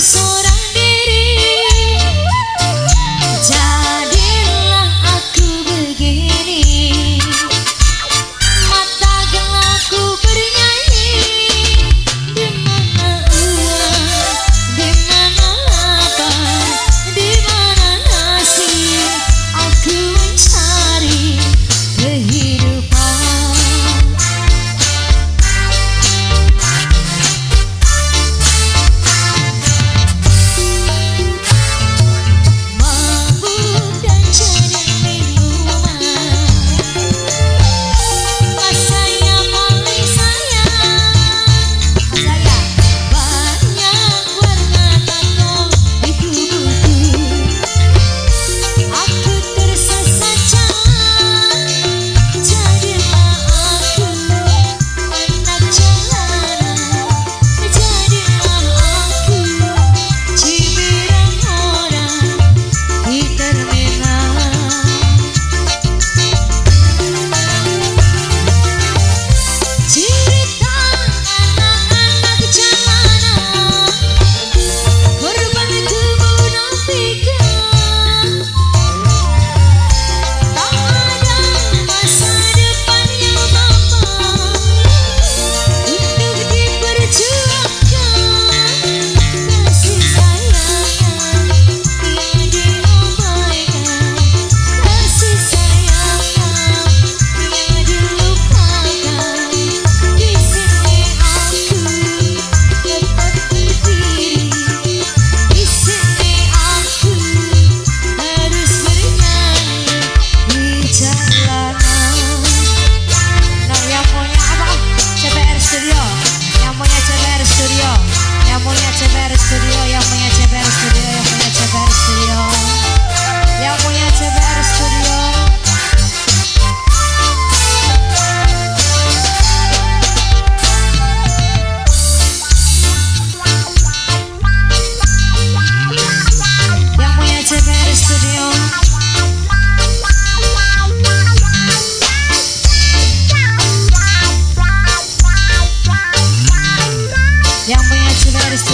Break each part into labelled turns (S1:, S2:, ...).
S1: Zorah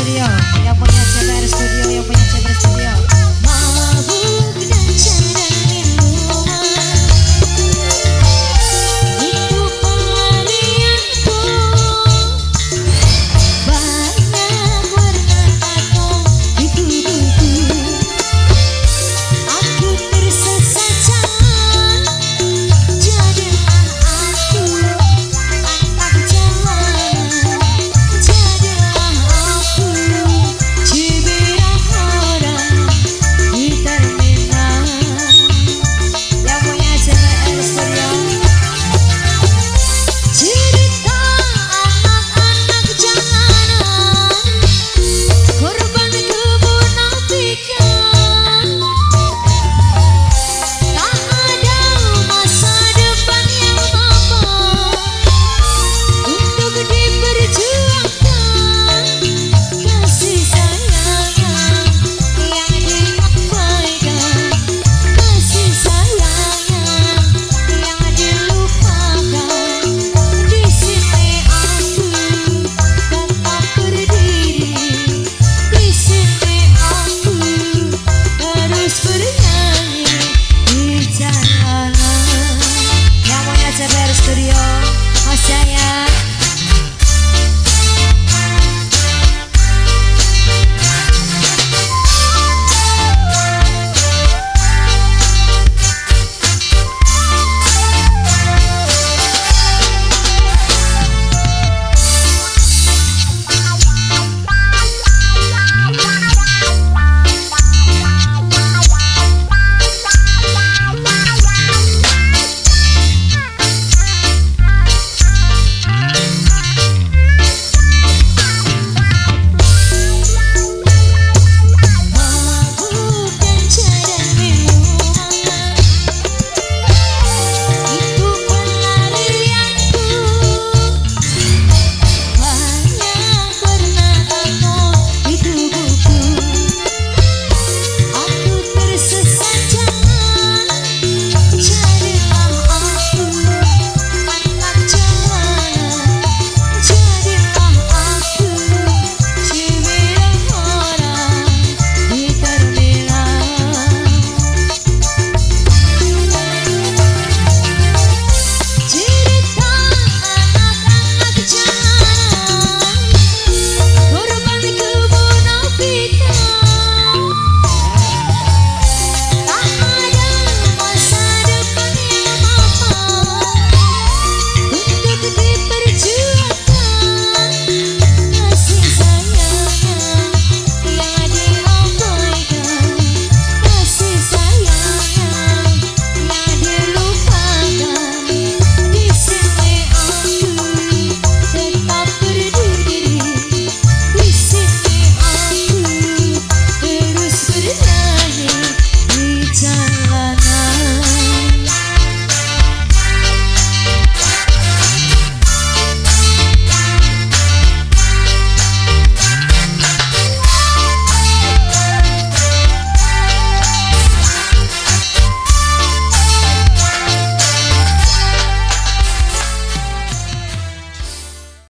S1: studio yang punya CBR studio yang punya CBR